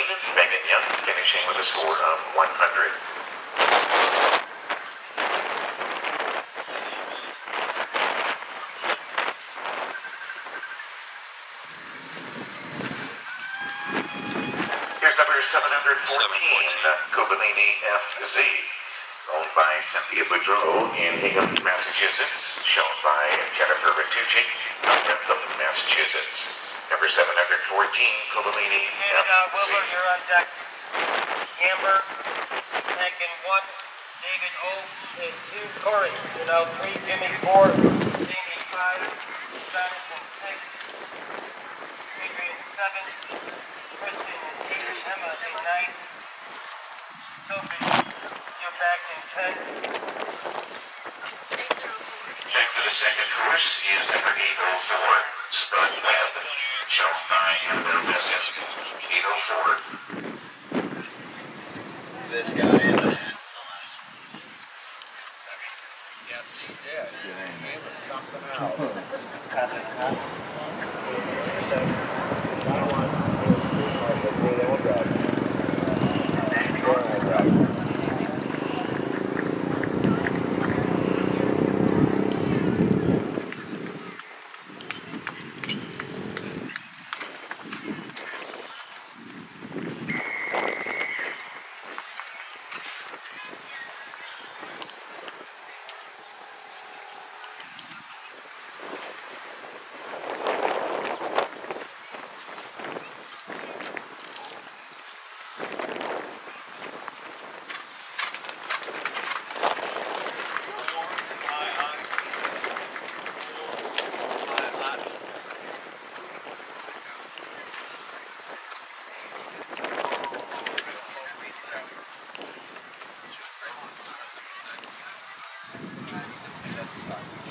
Megan Young finishing with a score of 100. Here's number 714, uh, Cobellini FZ, owned by Cynthia Boudreau in Hingham, Massachusetts, shown by Jennifer Ritucci of Massachusetts. Number 714, Cobellini And uh, Wilbur, you're on deck. Amber, Megan one, David O, and two, Corey. You know, three, Jimmy four, Jamie five, Jonathan six, Adrian seven, Kristen eight, Emma in nine, Sophie, you're back in ten. Check for the second course is number 804, Spud Webb, shall find no business. Eagle Ford. This guy in it. Yes, he did. His name was something else. That's the